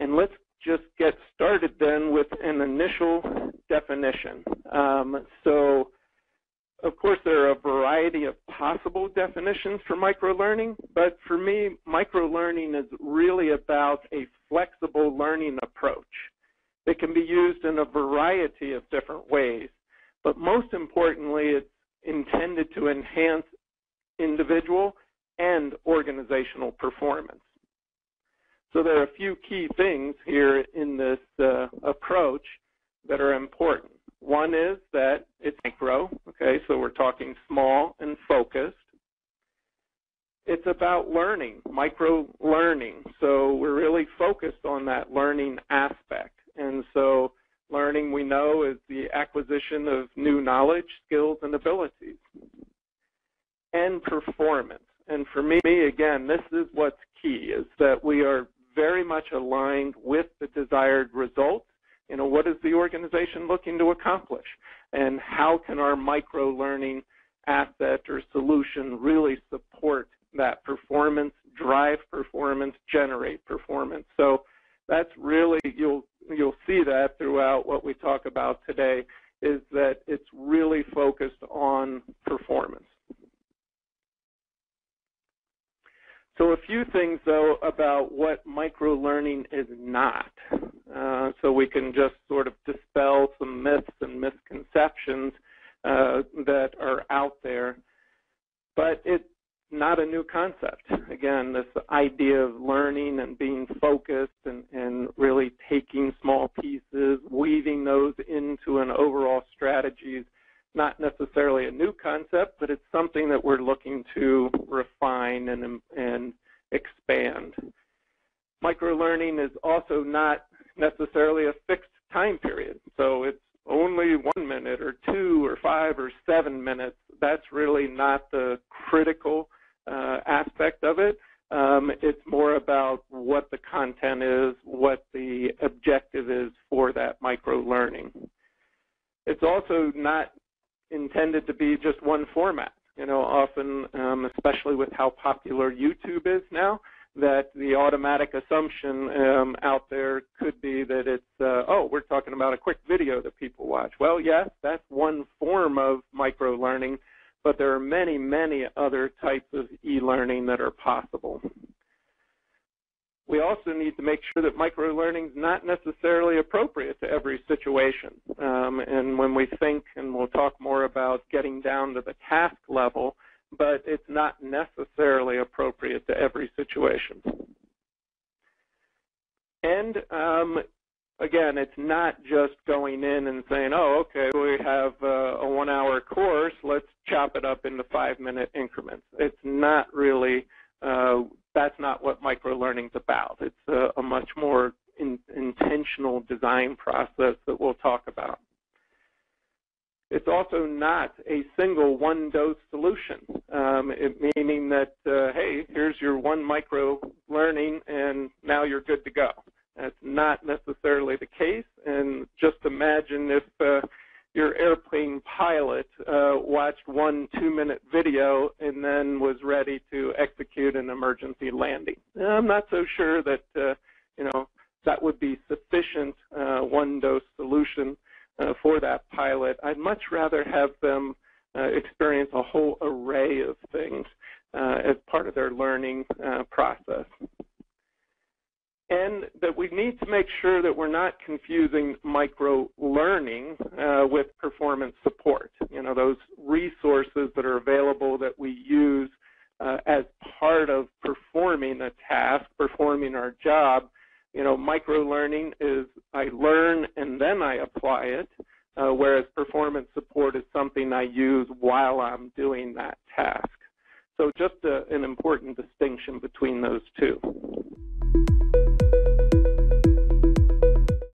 And let's just get started then with an initial definition. Um, so, of course, there are a variety of possible definitions for microlearning, but for me, microlearning is really about a flexible learning approach that can be used in a variety of different ways. But most importantly, it's intended to enhance individual and organizational performance. So there are a few key things here in this uh, approach that are important. One is that it's micro, okay, so we're talking small and focused. It's about learning, micro learning. So we're really focused on that learning aspect. And so learning, we know, is the acquisition of new knowledge, skills, and abilities. And performance. And for me, again, this is what's key, is that we are very much aligned with the desired results. You know, what is the organization looking to accomplish? And how can our micro-learning asset or solution really support that performance, drive performance, generate performance? So that's really, you'll, you'll see that throughout what we talk about today, is that it's really focused on performance. So a few about what microlearning is not. Uh, so we can just sort of dispel some myths and misconceptions uh, that are out there. But it's not a new concept. Again, this idea of learning and being focused and, and really taking small pieces, weaving those into an overall strategy is not necessarily a new concept, but it's something that we're looking to refine and, and expand. Microlearning is also not necessarily a fixed time period. So it's only one minute or two or five or seven minutes. That's really not the critical uh, aspect of it. Um, it's more about what the content is, what the objective is for that micro learning. It's also not intended to be just one format. You know, often, um, especially with how popular YouTube is now, that the automatic assumption um, out there could be that it's, uh, oh, we're talking about a quick video that people watch. Well, yes, that's one form of micro learning, but there are many, many other types of e-learning that are possible. We also need to make sure that microlearning is not necessarily appropriate to every situation. Um, and when we think, and we'll talk more about getting down to the task level, but it's not necessarily appropriate to every situation. And um, again, it's not just going in and saying, oh, okay, we have uh, a one hour course, let's chop it up into five minute increments. It's not really uh, that's not what microlearning is about. It's a, a much more in, intentional design process that we'll talk about. It's also not a single one-dose solution, um, meaning that, uh, hey, here's your one micro learning and now you're good to go. That's not necessarily the case, and just imagine if uh, your airplane pilot uh, watched one two-minute video and then was ready to execute an emergency landing. I'm not so sure that uh, you know that would be sufficient uh, one-dose solution uh, for that pilot. I'd much rather have them uh, experience a whole array of things uh, as part of their learning process and that we need to make sure that we're not confusing micro learning uh, with performance support. You know, those resources that are available that we use uh, as part of performing a task, performing our job. You know, micro learning is I learn and then I apply it, uh, whereas performance support is something I use while I'm doing that task. So just a, an important distinction between those two.